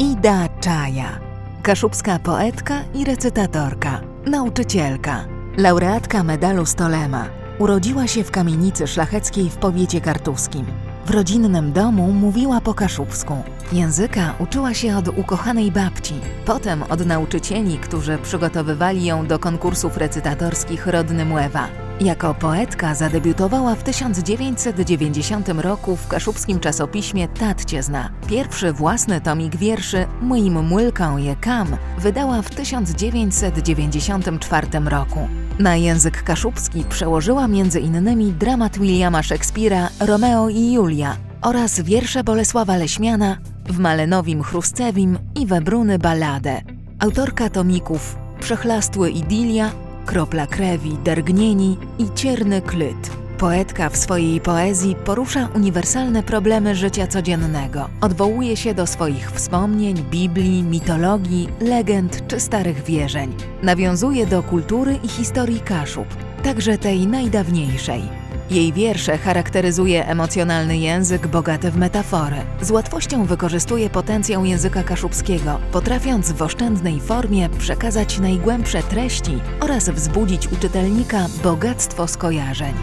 Ida Czaja, kaszubska poetka i recytatorka, nauczycielka, laureatka medalu Stolema. Urodziła się w kamienicy szlacheckiej w powiecie kartuskim. W rodzinnym domu mówiła po kaszubsku. Języka uczyła się od ukochanej babci, potem od nauczycieli, którzy przygotowywali ją do konkursów recytatorskich Rodny Młewa. Jako poetka zadebiutowała w 1990 roku w kaszubskim czasopiśmie Tatcie Zna. Pierwszy własny tomik wierszy Moim młylką je kam wydała w 1994 roku. Na język kaszubski przełożyła m.in. dramat Williama Szekspira Romeo i Julia oraz wiersze Bolesława Leśmiana w Malenowim Chrustewim i Webruny Balladę. Autorka tomików Przechlastły Idilia, Kropla krewi, dergnieni i cierny klyt. Poetka w swojej poezji porusza uniwersalne problemy życia codziennego. Odwołuje się do swoich wspomnień, Biblii, mitologii, legend czy starych wierzeń. Nawiązuje do kultury i historii Kaszub, także tej najdawniejszej. Jej wiersze charakteryzuje emocjonalny język bogaty w metafory. Z łatwością wykorzystuje potencjał języka kaszubskiego, potrafiąc w oszczędnej formie przekazać najgłębsze treści oraz wzbudzić u czytelnika bogactwo skojarzeń.